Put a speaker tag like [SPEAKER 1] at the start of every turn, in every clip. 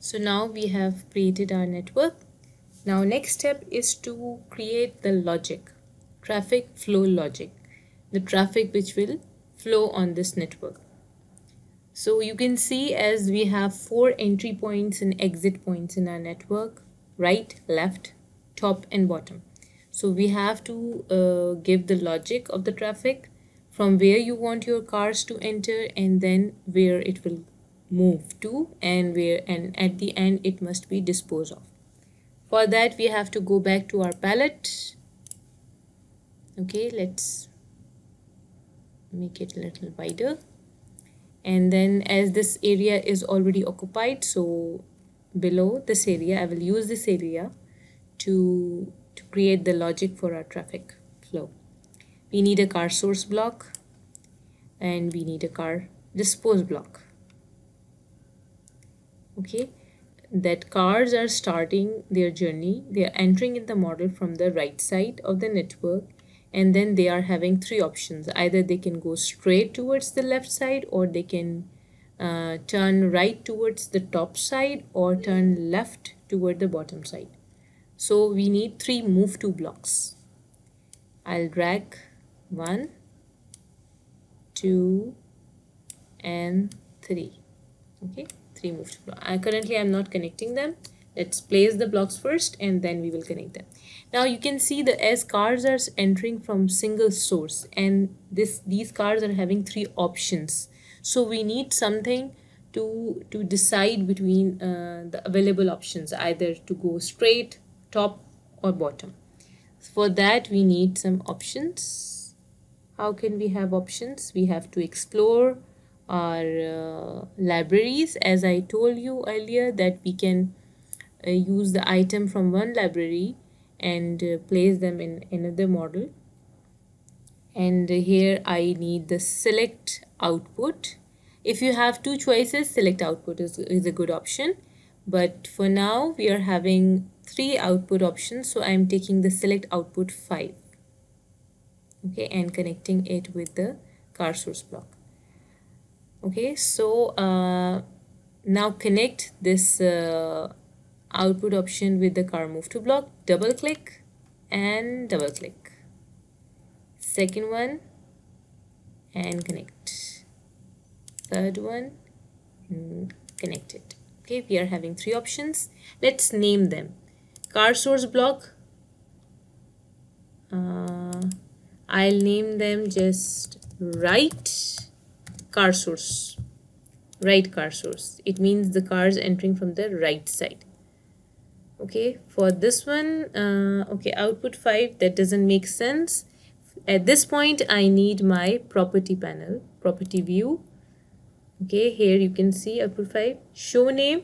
[SPEAKER 1] So now we have created our network. Now next step is to create the logic, traffic flow logic, the traffic which will flow on this network. So you can see as we have four entry points and exit points in our network, right, left, top and bottom. So we have to uh, give the logic of the traffic from where you want your cars to enter and then where it will move to and where and at the end it must be disposed of. For that we have to go back to our palette. Okay, let's make it a little wider and then as this area is already occupied so below this area I will use this area to, to create the logic for our traffic flow. We need a car source block and we need a car dispose block. Okay, that cars are starting their journey, they are entering in the model from the right side of the network and then they are having three options. Either they can go straight towards the left side or they can uh, turn right towards the top side or turn left toward the bottom side. So we need three move to blocks. I'll drag one two and three. Okay three move to block I currently I'm not connecting them. Let's place the blocks first and then we will connect them. Now you can see the as cars are entering from single source and this these cars are having three options. So we need something to to decide between uh, the available options either to go straight top or bottom. For that we need some options. How can we have options? We have to explore our uh, libraries. As i told you earlier that we can uh, use the item from one library and uh, place them in another model. And here I need the select output. If you have two choices select output is, is a good option. But for now we are having three output options. So I'm taking the select output 5 okay and connecting it with the car source block okay so uh, now connect this uh, output option with the car move to block double click and double click. Second one and connect. Third one connect it. Okay we are having three options. Let's name them. Car source block. Uh, I'll name them just right car source. Right car source. It means the cars entering from the right side. Okay for this one uh, okay output 5 that doesn't make sense. At this point I need my property panel property view. Okay here you can see output 5 show name.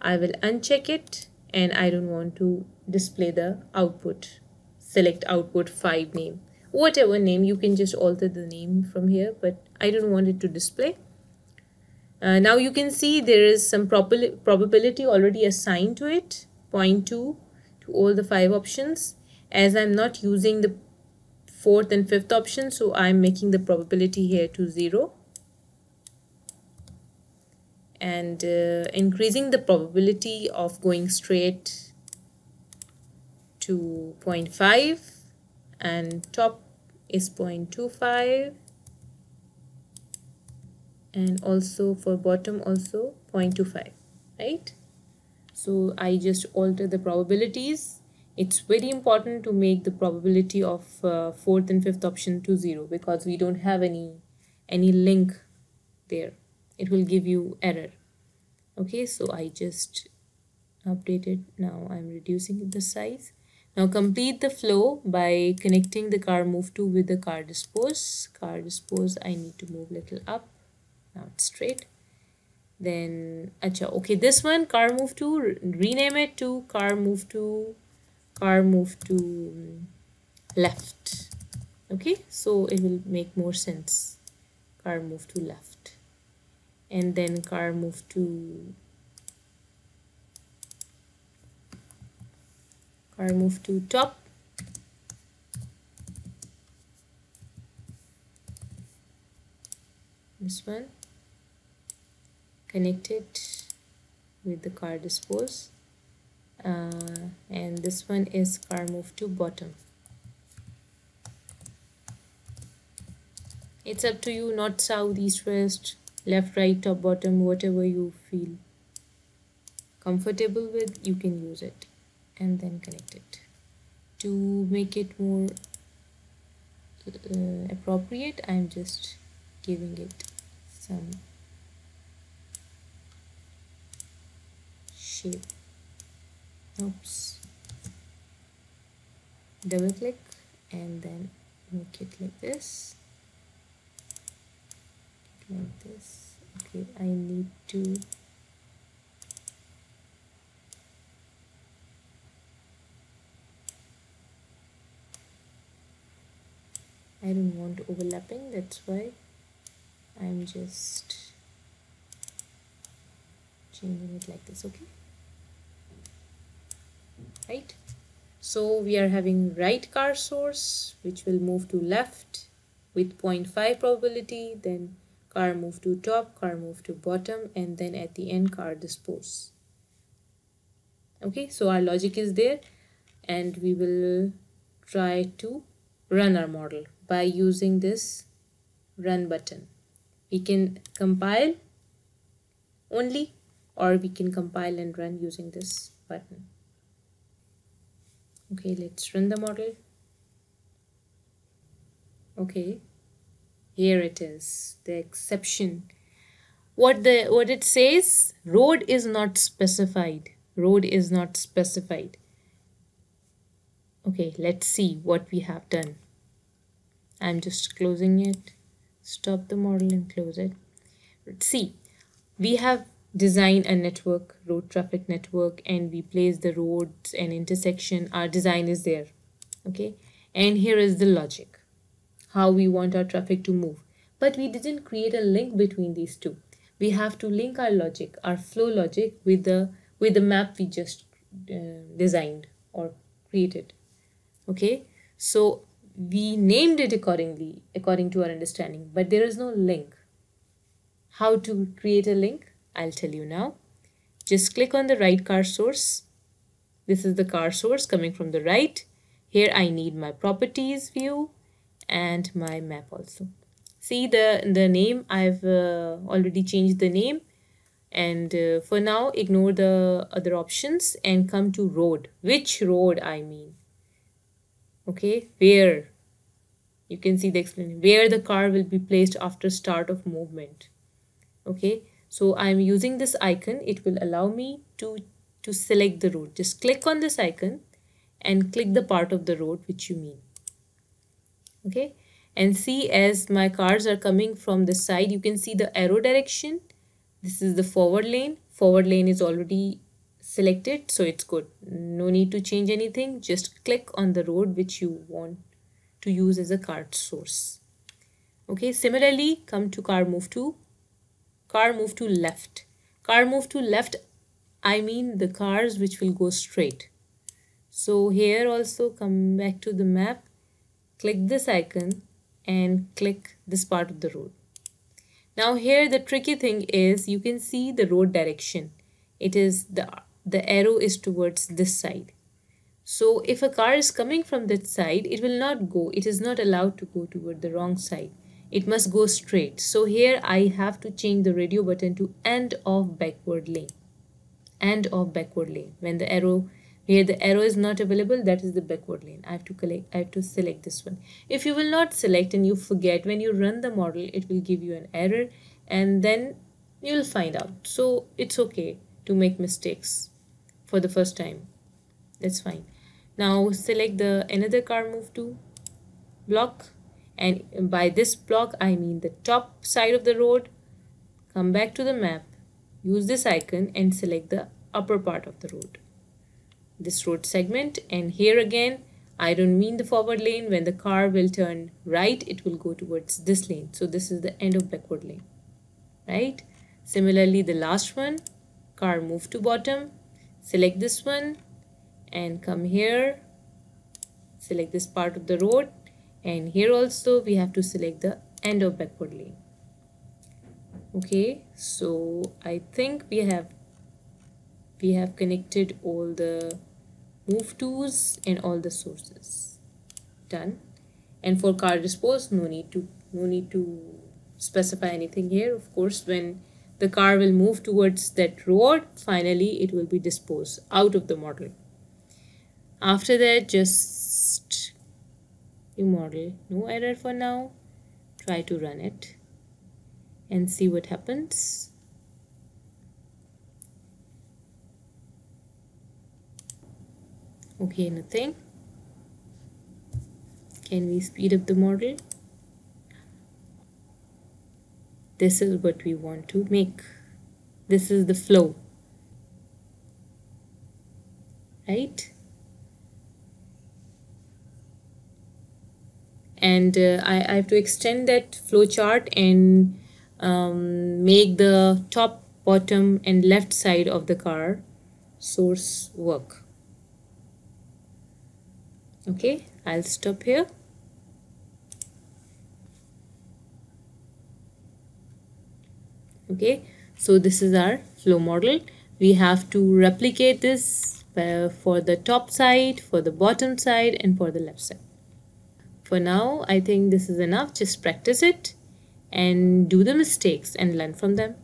[SPEAKER 1] I will uncheck it and I don't want to display the output select output 5 name. Whatever name you can just alter the name from here but I don't want it to display. Uh, now you can see there is some prob probability already assigned to it 0.2 to all the five options. As I'm not using the fourth and fifth option so I'm making the probability here to 0 and uh, increasing the probability of going straight to 0.5 and top is 0.25 and also for bottom also 0.25 right? So I just alter the probabilities. It's very important to make the probability of uh, fourth and fifth option to zero because we don't have any any link there. It will give you error. Okay so I just updated. Now I'm reducing the size. Now complete the flow by connecting the car move to with the car dispose. Car dispose I need to move little up now it's straight. Then acha okay this one car move to rename it to car move to car move to mm, left. Okay so it will make more sense. Car move to left. And then car move to car move to top. This one connect it with the car dispose. Uh, and this one is car move to bottom. It's up to you not south east west left right top bottom whatever you feel comfortable with you can use it and then connect it. To make it more uh, appropriate I'm just giving it some shape oops. Double click and then make it like this. Like this. Okay I need to I don't want overlapping that's why I'm just changing it like this okay right so we are having right car source which will move to left with 0.5 probability then car move to top car move to bottom and then at the end car dispose okay so our logic is there and we will try to run our model by using this run button. We can compile only or we can compile and run using this button. Okay, let's run the model. Okay, here it is, the exception. What the what it says, road is not specified. Road is not specified. Okay, let's see what we have done. I'm just closing it stop the model and close it Let's see we have designed a network road traffic network and we place the roads and intersection our design is there okay? And here is the logic how we want our traffic to move. But we didn't create a link between these two. We have to link our logic our flow logic with the with the map we just uh, designed or created okay? So we named it accordingly according to our understanding but there is no link. How to create a link i'll tell you now. Just click on the right car source. This is the car source coming from the right. Here i need my properties view and my map also. See the the name? I've uh, already changed the name. And uh, for now ignore the other options and come to road. Which road i mean? Okay where? You can see the explanation. Where the car will be placed after start of movement. Okay so i'm using this icon. It will allow me to to select the road. Just click on this icon and click the part of the road which you mean. Okay? And see as my cars are coming from the side you can see the arrow direction. This is the forward lane. Forward lane is already selected so it's good. No need to change anything. Just click on the road which you want to use as a car source. Okay? Similarly come to car move to car move to left car move to left I mean the cars which will go straight so here also come back to the map click this icon and click this part of the road now here the tricky thing is you can see the road direction it is the the arrow is towards this side. So if a car is coming from that side, it will not go. It is not allowed to go toward the wrong side. It must go straight. So here I have to change the radio button to end of backward lane. End of backward lane. When the arrow here the arrow is not available, that is the backward lane. I have to collect I have to select this one. If you will not select and you forget when you run the model, it will give you an error and then you'll find out. So it's okay to make mistakes for the first time that's fine now select the another car move to block and by this block I mean the top side of the road. Come back to the map. Use this icon and select the upper part of the road. This road segment and here again I don't mean the forward lane. When the car will turn right it will go towards this lane. So this is the end of backward lane. Right? Similarly the last one car move to bottom. Select this one and come here. Select this part of the road and here also we have to select the end of backward lane. Okay so I think we have we have connected all the move tools and all the sources. Done. And for car dispose no need to no need to specify anything here. Of course when the car will move towards that road finally it will be disposed out of the model. After that just model no error for now. Try to run it and see what happens. Okay nothing. Can we speed up the model? This is what we want to make. This is the flow. Right and uh, I, I have to extend that flow chart and um, make the top bottom and left side of the car source work. Okay I'll stop here. Okay so this is our flow model. We have to replicate this uh, for the top side for the bottom side and for the left side for now I think this is enough. Just practice it and do the mistakes and learn from them